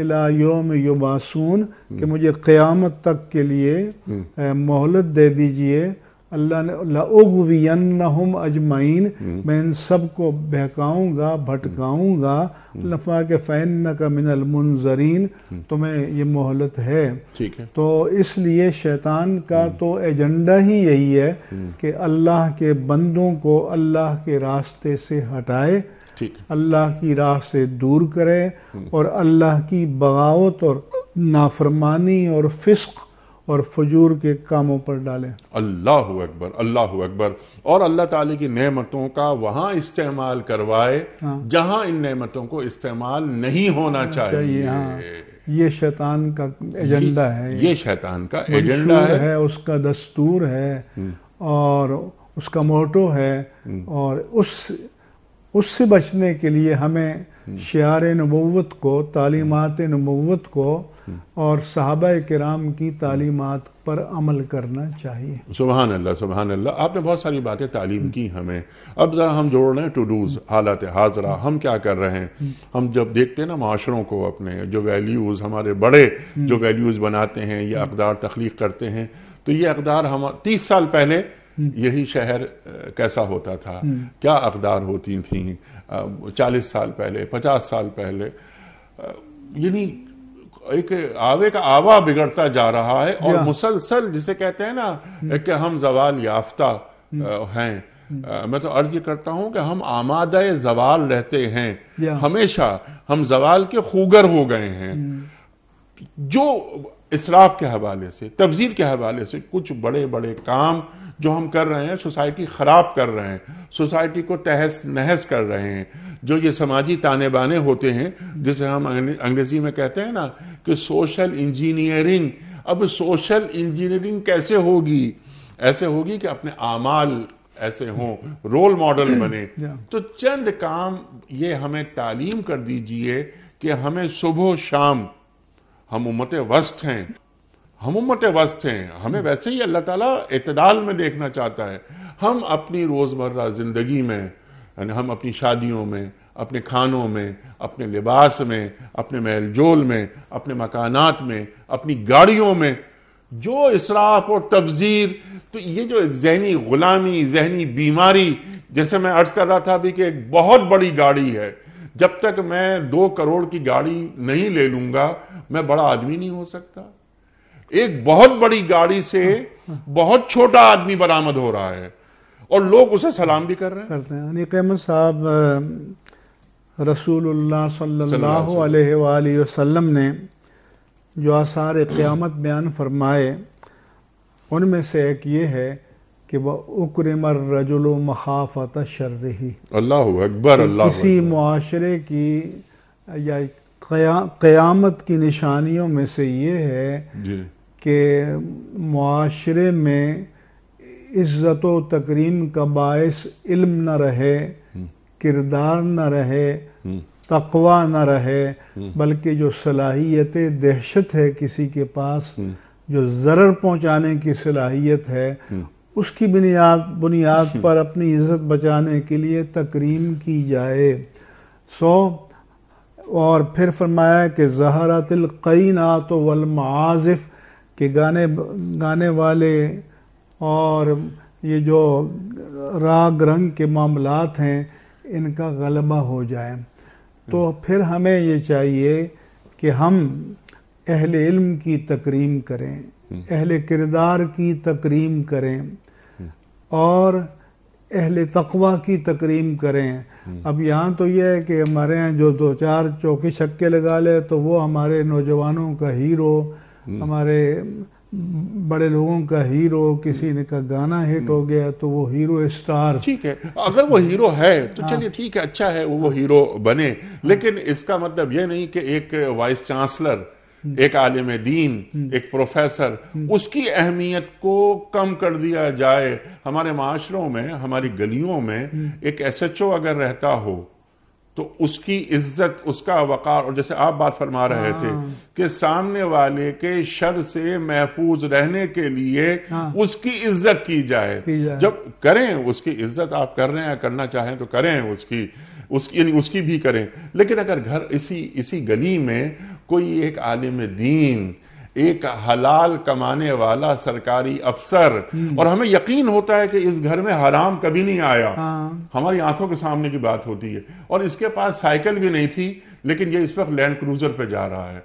इला योम युबासून कि मुझे क़यामत तक के लिए मोहलत दे दीजिए अल्लाह ने लउग़वियन्नहुम अजमईन मैं इन सबको बहकाऊँगा भटकाऊँगा। लफा के फ़ैन का मिनल मुनजरीन। तुम्हें ये मोहलत है। ठीक है। तो इसलिए शैतान का तो एजेंडा ही यही है कि अल्लाह के बंदों को अल्लाह के रास्ते से हटाए। अल्लाह की राह से दूर करे और अल्लाह की बगावत और नाफरमानी और फिस्क और फजूर के कामों पर डालें। अल्लाह अकबर अल्लाह अकबर। और अल्लाह ताला की नेमतों का वहाँ इस्तेमाल करवाए हाँ। जहाँ इन नेमतों को इस्तेमाल नहीं होना चाहिए। हाँ। ये शैतान का एजेंडा है। ये शैतान का एजेंडा है। है उसका दस्तूर है और उसका मोटो है और उस उससे बचने के लिए हमें शियार नबूवत को तालीमात नबूवत को और सहाबा कराम की तालीमात पर अमल करना चाहिए। सुबहान अल्लाह सुबहान अल्लाह आपने बहुत सारी बातें तालीम की हमें। अब जरा हम जोड़ रहे हैं टू डूज हालत हाजरा। हम क्या कर रहे हैं? हम जब देखते हैं ना माशरों को अपने जो वैल्यूज़ हमारे बड़े जो वैल्यूज़ बनाते हैं ये अकदार तख्लीक करते हैं तो ये अकदार हम तीस साल पहले यही शहर कैसा होता था? क्या अकदार होती थी? चालीस साल पहले पचास साल पहले यानी एक आवे का आवा बिगड़ता जा रहा है और। मुसलसल जिसे कहते हैं ना कि हम जवाल याफ्ता अ, हैं। अ, मैं तो अर्ज़ करता हूँ कि हम आमादा जवाल रहते हैं। हमेशा हम जवाल के खूगर हो गए हैं। जो इसराफ के हवाले से तबजीर के हवाले से कुछ बड़े बड़े काम जो हम कर रहे हैं सोसाइटी खराब कर रहे हैं सोसाइटी को तहस नहस कर रहे हैं जो ये समाजी ताने बाने होते हैं जिसे हम अंग्रेज़ी में कहते हैं ना कि सोशल इंजीनियरिंग। अब सोशल इंजीनियरिंग कैसे होगी? ऐसे होगी कि अपने आमाल ऐसे हों रोल मॉडल बने। तो चंद काम ये हमें तालीम कर दीजिए कि हमें सुबह शाम हम उम्मत वस्त हैं हम उम्मत वस्त हैं। हमें वैसे ही अल्लाह ताला इतदाल में देखना चाहता है। हम अपनी रोज़मर्रा ज़िंदगी में यानी हम अपनी शादियों में अपने खानों में अपने लिबास में अपने महल जोल में अपने मकानात में अपनी गाड़ियों में जो इसराफ और तबजीर तो ये जो एक जहनी गुलामी जहनी बीमारी जैसे मैं अर्ज़ कर रहा था अभी कि एक बहुत बड़ी गाड़ी है। जब तक मैं दो करोड़ की गाड़ी नहीं ले लूँगा मैं बड़ा आदमी नहीं हो सकता। एक बहुत बड़ी गाड़ी से बहुत छोटा आदमी बरामद हो रहा है और लोग उसे सलाम भी कर रहे हैं। करते हैं। यानी क़ैमत साहब रसूलुल्लाह सल्लल्लाहु सल्लल्लाहु अलैहि वसल्लम ने जो आसार क़यामत बयान फरमाए उनमें से एक ये है कि वह उक्रिमर रजुल मखाफत शर्रही। अल्लाह अकबर अल्लाह किसी। मुआशरे की या क़यामत की निशानियों में से ये है कि मुआशरे में इज़्ज़त व तकरीम का बायस इल्म न रहे किरदार न रहे तकवा न रहे बल्कि जो सलाहियत दहशत है किसी के पास जो ज़रर पहुँचाने की सलाहियत है उसकी बुनियाद बुनियाद पर अपनी इज़्ज़त बचाने के लिए तकरीम की जाए। सो और फिर फरमाया कि जहरातिल क़ीनात वल माजिफ के गाने गाने वाले और ये जो राग रंग के मामलात हैं इनका गलबा हो जाए। तो फिर हमें ये चाहिए कि हम अहल इल्म की तकरीम करें अहल किरदार की तकरीम करें और अहल तकवा की तकरीम करें। अब यहाँ तो यह है कि हमारे यहाँ जो दो चार चौकी छक्के लगा ले तो वो हमारे नौजवानों का हीरो हमारे बड़े लोगों का हीरो किसी ने का गाना हिट हो गया तो वो हीरो स्टार। ठीक है अगर वो हीरो है तो चलिए ठीक है अच्छा है वो हीरो बने। लेकिन इसका मतलब ये नहीं कि एक वाइस चांसलर एक आलिम दीन एक प्रोफेसर उसकी अहमियत को कम कर दिया जाए। हमारे माशरों में हमारी गलियों में एक एसएचओ अगर रहता हो तो उसकी इज़्ज़त उसका वकार और जैसे आप बात फरमा रहे थे कि सामने वाले के शर से महफूज रहने के लिए हाँ। उसकी इज़्ज़त की जाए की जाए। जब करें उसकी इज़्ज़त आप कर रहे हैं करना चाहें तो करें उसकी उसकी यानी उसकी भी करें लेकिन अगर घर इसी इसी गली में कोई एक आलिम दीन एक हलाल कमाने वाला सरकारी अफसर। और हमें यकीन होता है कि इस घर में हराम कभी नहीं आया। हाँ। हमारी आँखों के सामने की बात होती है। और इसके पास साइकिल भी नहीं थी लेकिन ये इस वक्त लैंड क्रूजर पे जा रहा है।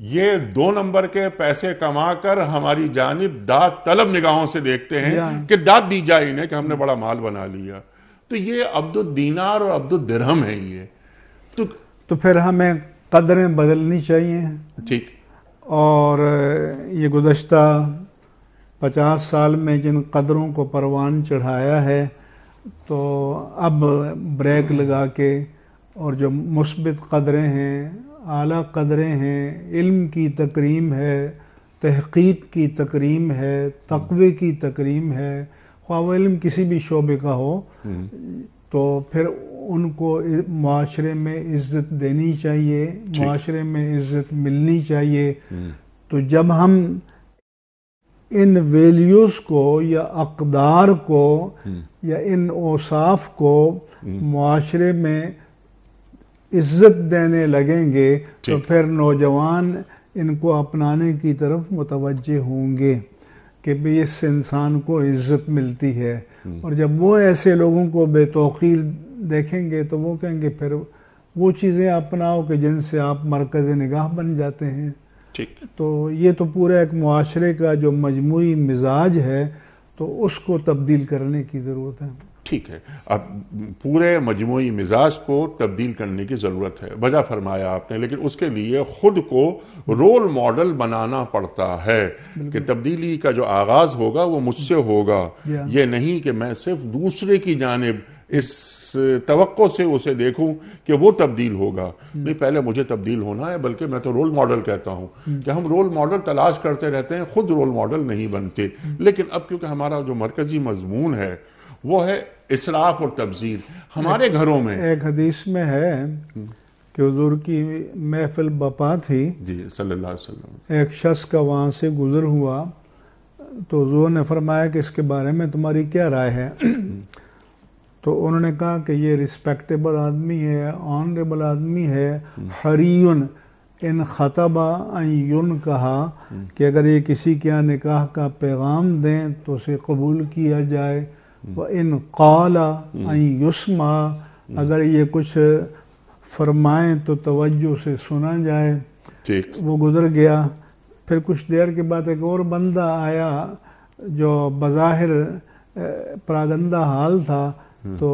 ये दो नंबर के पैसे कमाकर हमारी जानब दाद तलब निगाहों से देखते हैं कि दाद दी जाए इन्हें कि हमने बड़ा माल बना लिया। तो ये अब्दुल दीनार और अब्दुल दिरहम है ये। तो तो फिर हमें कदरें बदलनी चाहिए। ठीक। और ये गुज़श्ता पचास साल में जिन कदरों को परवान चढ़ाया है तो अब ब्रेक लगा के और जो मुस्बित कदरें हैं, आला कदरें हैं, इल्म की तकरीम है, तहकीक की तकरीम है, तकवे की तकरीम है ख्वाह वो इल्म किसी भी शोबे का हो तो फिर उनको माशरे में इज़्ज़त देनी चाहिए माशरे में इज़्ज़त मिलनी चाहिए। तो जब हम इन वैल्यूज़ को या अकदार को या इन औसाफ को माशरे में इज़्ज़त देने लगेंगे तो फिर नौजवान इनको अपनाने की तरफ़ मुतवजे होंगे। कि भाई इस इंसान को इज़्ज़त मिलती है। और जब वो ऐसे लोगों को बेतौकीर देखेंगे तो वो कहेंगे फिर वो चीज़ें अपनाओ कि जिनसे आप मरकज़ निगाह बन जाते हैं। ठीक। तो ये तो पूरा एक माशरे का जो मजमू मिजाज है तो उसको तब्दील करने की ज़रूरत है। ठीक है। अब पूरे मजमू मिजाज को तब्दील करने की ज़रूरत है। वजह फरमाया आपने लेकिन उसके लिए खुद को रोल मॉडल बनाना पड़ता है कि तब्दीली का जो आगाज़ होगा वो मुझसे होगा। या। नहीं कि मैं सिर्फ़ दूसरे की जानब इस तवक्को से उसे देखूँ कि वो तब्दील होगा। नहीं पहले मुझे तब्दील होना है बल्कि मैं तो रोल मॉडल कहता हूँ कि हम रोल मॉडल तलाश करते रहते हैं खुद रोल मॉडल नहीं बनते। लेकिन अब क्योंकि हमारा जो मरकजी मजमून है वो है इसराफ और तबजीर। हमारे घरों में एक हदीस में है कि हुजूर की महफिल बपा थी। जी सल्लल्लाहु अलैहि वसल्लम। एक शख्स का वहाँ से गुजर हुआ। तो हुजूर ने फरमाया कि इसके बारे में तुम्हारी क्या राय है? तो उन्होंने कहा कि ये रिस्पेक्टेबल आदमी है ऑनरेबल आदमी है हरीन इन खतबा युन कहा कि अगर ये किसी के यहाँ निकाह का पैगाम दें तो उसे कबूल किया जाए। व इन कौला युस्मा अगर ये कुछ फरमाएँ तो तवज्जो से सुना जाए। ठीक। वो गुजर गया। फिर कुछ देर के बाद एक और बंदा आया जो बज़ाहिर प्रागंदा हाल था। तो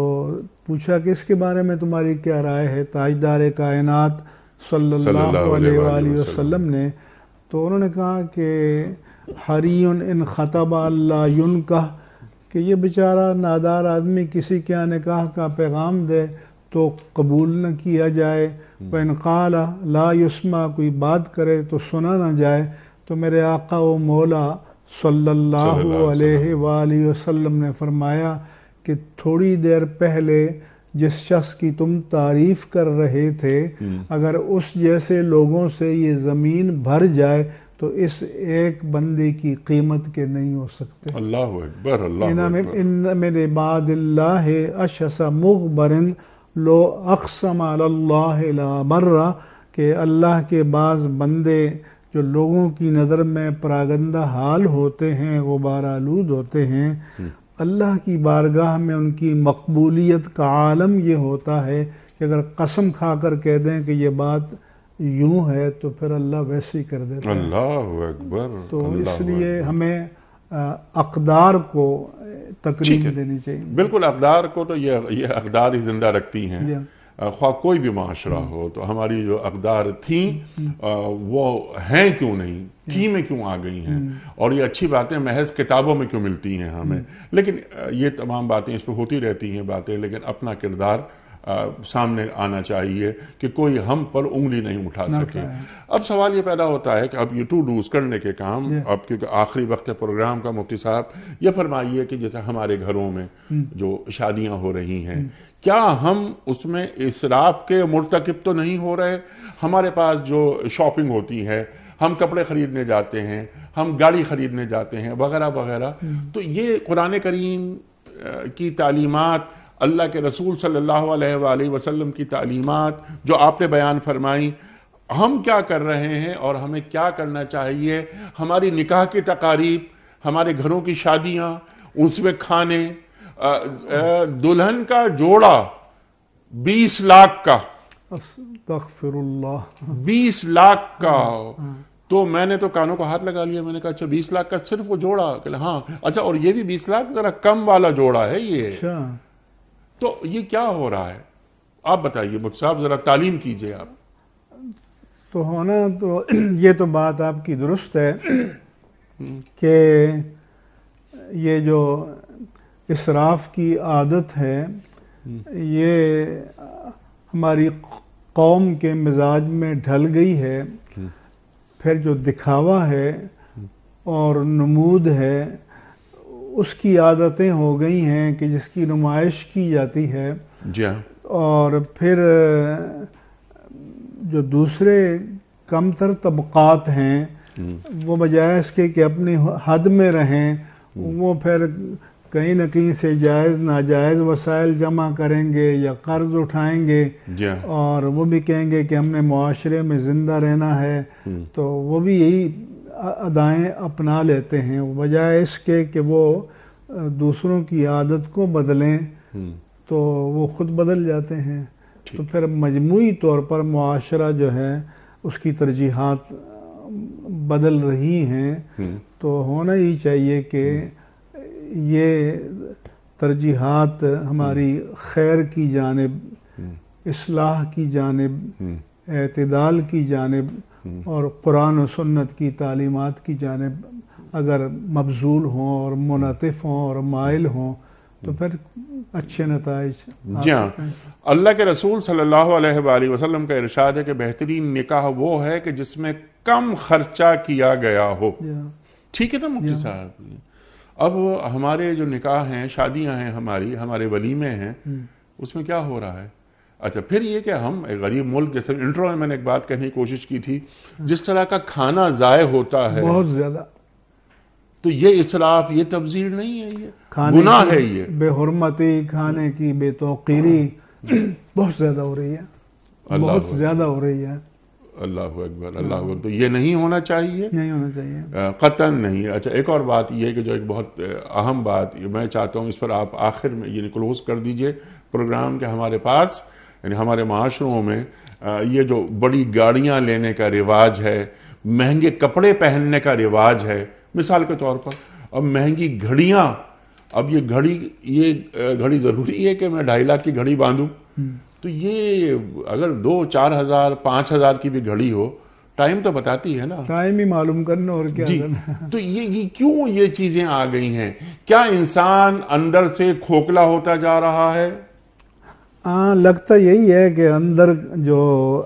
पूछा कि इसके बारे में तुम्हारी क्या राय है? ताजदार कायनात सल्लल्लाहु अलैहि वसल्लम। ने। तो उन्होंने कहा कि हरीन इन खतबा अल्लाह युन का कि ये बेचारा नादार आदमी किसी के यहाँ निकाह का पैगाम दे तो कबूल न किया जाए। वैन काला ला युस्मा कोई बात करे तो सुना ना जाए। तो मेरे आका व मौला सल्लल्लाहु अलैहि वसल्लम। ने फरमाया कि थोड़ी देर पहले जिस शख्स की तुम तारीफ़ कर रहे थे अगर उस जैसे लोगों से ये ज़मीन भर जाए तो इस एक बंदे की कीमत के नहीं हो सकते। अल्लाह अकबर अल्लाह इन मेरे अशसा मुखबरन लो अक्सम के अल्लाह के बाज बंदे जो लोगों की नज़र में परागंदा हाल होते हैं गुबार आलूद होते हैं। अल्लाह की बारगाह में उनकी मकबूलियत का आलम ये होता है कि अगर कसम खाकर कह दें कि ये बात यूँ है तो फिर अल्लाह वैसे ही कर देता अल्लाह अकबर तो इसलिए हमें अकदार को तकरीम देनी चाहिए। बिल्कुल अकदार को तो ये ये अकदार ही ज़िंदा रखती हैं। ख्वाह कोई भी माशरा हो तो हमारी जो अकदार थी अ, वो हैं क्यों नहीं? थी में क्यों आ गई हैं? और ये अच्छी बातें महज किताबों में क्यों मिलती हैं हमें? लेकिन ये तमाम बातें इस पर होती रहती हैं बातें लेकिन अपना किरदार अ, सामने आना चाहिए कि कोई हम पर उंगली नहीं उठा सके। अब सवाल ये पैदा होता है कि अब ये टू डूज करने के काम अब क्योंकि आखिरी वक्त प्रोग्राम का मुफ्ती साहब ये फरमाइए कि जैसे हमारे घरों में जो शादियाँ हो रही हैं क्या हम उसमें इसराफ के मुर्तकब तो नहीं हो रहे? हमारे पास जो शॉपिंग होती है हम कपड़े खरीदने जाते हैं हम गाड़ी खरीदने जाते हैं वगैरह वगैरह। तो ये कुरान करीम की तालीमात अल्लाह के रसूल सल्लल्लाहु अलैहि वसल्लम की तालीमात जो आपने बयान फरमाई हम क्या कर रहे हैं और हमें क्या करना चाहिए? हमारी निकाह की तकारीब हमारे घरों की शादियाँ उसमें खाने दुल्हन का जोड़ा बीस लाख का। बीस लाख का। तो मैंने तो कानों को हाथ लगा लिया मैंने कहा अच्छा बीस लाख का सिर्फ़ वो जोड़ा? हाँ अच्छा और ये भी बीस लाख जरा कम वाला जोड़ा है ये। अच्छा। तो ये क्या हो रहा है? आप बताइए मुझ साहब जरा तालीम कीजिए आप। तो होना तो ये तो बात आपकी दुरुस्त है कि ये जो इसराफ की आदत है ये हमारी कौम के मिजाज में ढल गई है फिर जो दिखावा है और नमूद है उसकी आदतें हो गई हैं कि जिसकी नुमाइश की जाती है। जी हाँ। और फिर जो दूसरे कमतर तबकात हैं वो बजाय इसके कि अपनी हद में रहें वो फिर कहीं ना कहीं से जायज़ नाजायज़ वसाइल जमा करेंगे या कर्ज उठाएँगे। हाँ। और वो भी कहेंगे कि हमने माशरे में ज़िंदा रहना है। तो वो भी यही अदाएँ अपना लेते हैं बजाय इसके कि वो दूसरों की आदत को बदलें हम्म, तो वो खुद बदल जाते हैं। तो फिर मजमू तौर पर मुआशरा जो है उसकी तरजीहत बदल रही हैं। हम्म, तो होना ही चाहिए कि ये तरजीहत हमारी खैर की जानब इसलाह की जानब हम्म, एतदाल की जानब और कुरान और सुन्नत की तालीमात की जानब अगर मबजूल हों और मुनतिफ हों और माइल हों तो फिर अच्छे नतज जी हाँ। अल्लाह के रसूल सल्लल्लाहु अलैहि वसल्लम का इरशाद है कि बेहतरीन निकाह वो है कि जिसमें कम खर्चा किया गया हो। ठीक है ना मुफ्ती साहब? अब हमारे जो निकाह हैं शादियाँ हैं हमारी हमारे वलीमे हैं उसमें क्या हो रहा है? अच्छा फिर ये कि हम एक गरीब मुल्क जैसे इंट्रो में मैंने एक बात कहने की कोशिश की थी जिस तरह का खाना जाय होता है बहुत ज़्यादा। तो ये इसराफ ये तब्जीर नहीं है ये। खाने गुनाह है ये। बेहरमती खाने की बेतौकीरी बहुत ज़्यादा हो रही है। बहुत ज़्यादा हो रही है। अल्लाह अकबर अल्लाह अकबर। तो ये नहीं होना चाहिए? नहीं होना चाहिए। कतन नहीं। अच्छा एक और बात ये है कि जो एक बहुत अहम बात मैं चाहता हूँ इस पर आप आखिर में ये क्लोज कर दीजिए प्रोग्राम के हमारे पास। यानी हमारे माशरों में ये जो बड़ी गाड़ियाँ लेने का रिवाज है महँगे कपड़े पहनने का रिवाज है मिसाल के तौर पर अब महँगी घड़ियाँ अब ये घड़ी ये घड़ी ज़रूरी है कि मैं ढाई लाख की घड़ी बांधूं? तो ये अगर दो चार हज़ार पाँच हज़ार की भी घड़ी हो टाइम तो बताती है ना। टाइम ही मालूम करना और क्या जी। करना तो ये, ये क्यों ये चीज़ें आ गई हैं? क्या इंसान अंदर से खोखला होता जा रहा है? हाँ लगता यही है कि अंदर जो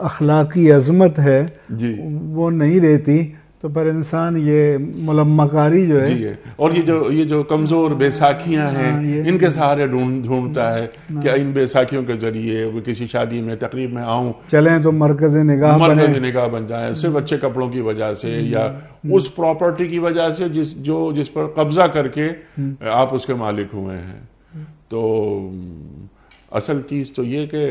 अखलाकी अजमत है जी। वो नहीं रहती। तो पर इंसान ये मुलम्मकारी जो है जी है और ये जो ये जो कमज़ोर बैसाखियाँ हैं हाँ, इनके सहारे ढूंढ ढूंढता है कि इन बैसाखियों के ज़रिए वो किसी शादी में तकरीब में आऊँ। चलें तो मरकज निगाह मरकज निगाह बन जाए सिर्फ़ अच्छे कपड़ों की वजह से या उस प्रॉपर्टी की वजह से जिस जो जिस पर कब्जा करके आप उसके मालिक हुए हैं। तो असल चीज़ तो ये कि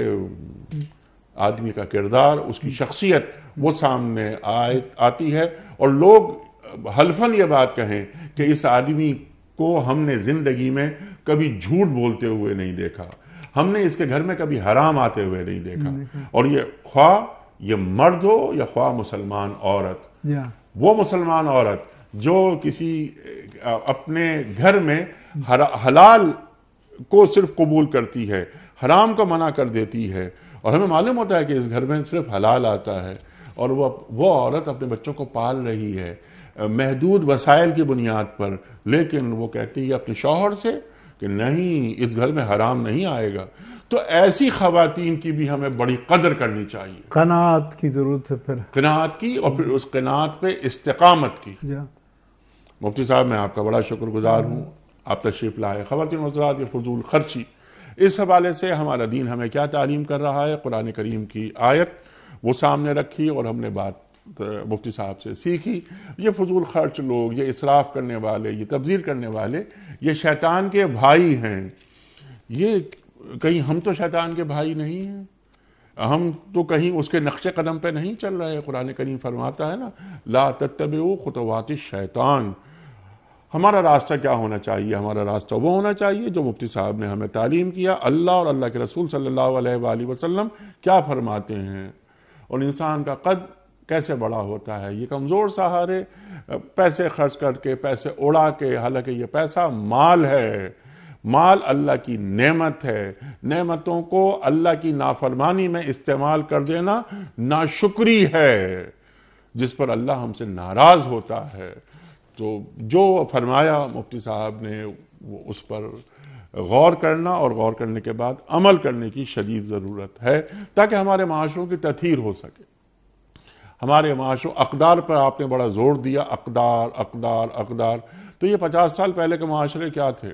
आदमी का किरदार उसकी शख्सियत वो सामने आए आती है और लोग हल्फन ये बात कहें कि इस आदमी को हमने ज़िंदगी में कभी झूठ बोलते हुए नहीं देखा हमने इसके घर में कभी हराम आते हुए नहीं देखा। और ये ख्वा ये मर्द हो या ख्वा मुसलमान औरत वो मुसलमान औरत जो किसी अपने घर में हलाल को सिर्फ़ कबूल करती है हराम को मना कर देती है। और हमें मालूम होता है कि इस घर में सिर्फ़ हलाल आता है। और वो वो औरत अपने बच्चों को पाल रही है महदूद वसाइल की बुनियाद पर। लेकिन वो कहती है अपने शौहर से कि नहीं इस घर में हराम नहीं आएगा। तो ऐसी खवातीन की भी हमें बड़ी कदर करनी चाहिए। कनात की ज़रूरत है फिर। कनात की और फिर उस कनात पे इस्तकामत की। हाँ। मुफ्ती साहब मैं आपका बड़ा शुक्रगुजार हूँ। आप तशरीफ़ लाए। खवतिन हजरात ये फजूल खर्ची इस हवाले से हमारा दीन हमें क्या तालीम कर रहा है? कुरान करीम की आयत वो सामने रखी और हमने बात मुफ्ती साहब से सीखी। ये फजूल खर्च लोग, ये इसराफ करने वाले, ये तब्जीर करने वाले, ये शैतान के भाई हैं। ये कहीं हम तो शैतान के भाई नहीं हैं। हम तो कहीं उसके नक्शे कदम पे नहीं चल रहे कुरान करीम फरमाता है ना, ला तत्तबे खुतवात शैतान। हमारा रास्ता क्या होना चाहिए? हमारा रास्ता वो होना चाहिए जो मुफ्ती साहब ने हमें तालीम किया अल्लाह और अल्लाह के रसूल सल्लल्लाहु अलैहि वसल्लम क्या फरमाते हैं? और इंसान का कद कैसे बड़ा होता है? ये कमज़ोर सहारे, पैसे खर्च करके, पैसे उड़ा के, हालाँकि ये पैसा माल है। माल अल्लाह की नेमत है। नेमतों को अल्लाह की नाफरमानी में इस्तेमाल कर देना नाशुक्री है, जिस पर अल्लाह हमसे नाराज़ होता है। तो जो फरमाया मुफ्ती साहब ने उस पर गौर करना और गौर करने के बाद अमल करने की शदीद ज़रूरत है ताकि हमारे माशरों की तथीर हो सके। हमारे माशरों अकदार पर आपने बड़ा ज़ोर दिया अकदार अकदार अकदार। तो ये पचास साल पहले के माशरे क्या थे?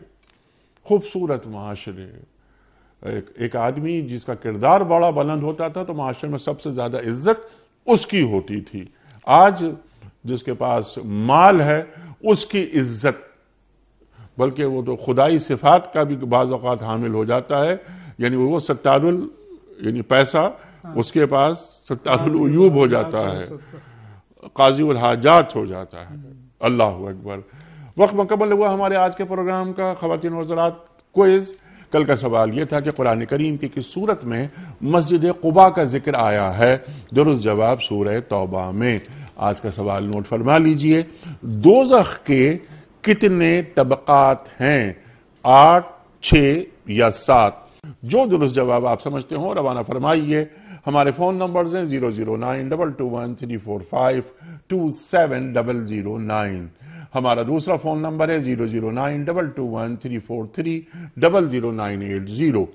खूबसूरत माशरे। एक, एक आदमी जिसका किरदार बड़ा बुलंद होता था तो माशरे में सबसे ज़्यादा इज़्ज़त उसकी होती थी। आज जिसके पास माल है उसकी इज़्ज़त। बल्कि वो तो खुदाई सिफात का भी बाज़ अवत हामिल हो जाता है। यानी वो सत्तारुल यानी पैसा उसके पास सत्तारुल उयूब हो जाता है। काजी हाजात हो जाता है। अल्लाह अकबर। वक्त मुकम्मल हुआ हमारे आज के प्रोग्राम का खवातीन वजरात क्विज। कल का सवाल यह था कि कुरान करीम की किस सूरत में मस्जिद कुबा का ज़िक्र आया है? दुरुस्त जवाब सूर तौबा में। आज का सवाल नोट फरमा लीजिए। दो दोजख के कितने तबकात हैं? आठ छ या सात? जो दुरुस्त जवाब आप समझते हो, रवाना फरमाइए। हमारे फ़ोन नंबर हैं zero zero nine double two one three four five two seven double zero nine. हमारा दूसरा फ़ोन नंबर है zero zero nine double two one three four three double zero nine eight zero.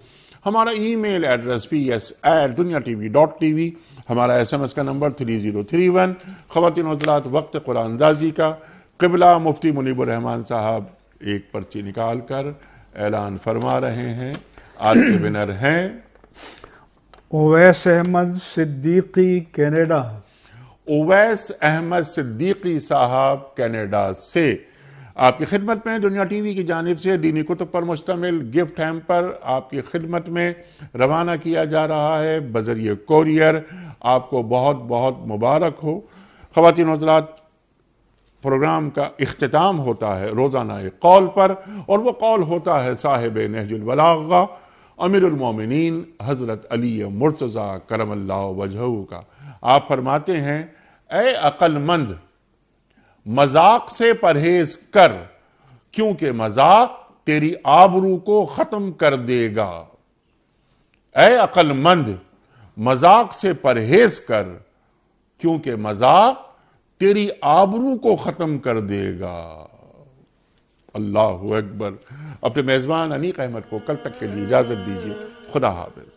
हमारा email address P S at Dunya TV dot T V हमारा S M S का number three zero three one खवतिन हजरात वक्त कुरानदाजी का किबला मुफ्ती मुनीबुर रहमान साहब एक पर्ची निकाल कर ऐलान फरमा रहे हैं। आज के विनर हैं। ओवैस अहमद सिद्दीकी कनाडा। ओवैस अहमद सिद्दीकी साहब कनाडा से। आपकी खिदमत में, दुनिया टीवी की जानब से, दीनी कुतुब पर मुश्तमिल, गिफ्ट हैम्पर, आपकी खिदमत में रवाना किया जा रहा है, बजरिए कोरियर, आपको बहुत बहुत मुबारक हो। खवतिन हजरात, प्रोग्राम का इख्तिताम होता है रोज़ाना एक कौल पर, और वह कौल होता है साहिब नहजुलबलागा अमीरमिन हज़रत अली मुर्तज़ा करम वजह का। आप फरमाते हैं ए अक्लमंद मज़ाक से परहेज कर, क्योंकि मज़ाक तेरी आबरू को खत्म कर देगा। ए अक्लमंद, मज़ाक से परहेज कर, क्योंकि मज़ाक तेरी आबरू को खत्म कर देगा। अल्लाह अकबर। अपने मेजबान अनीक अहमद को कल तक के लिए इजाज़त दीजिए। खुदा हाफिज।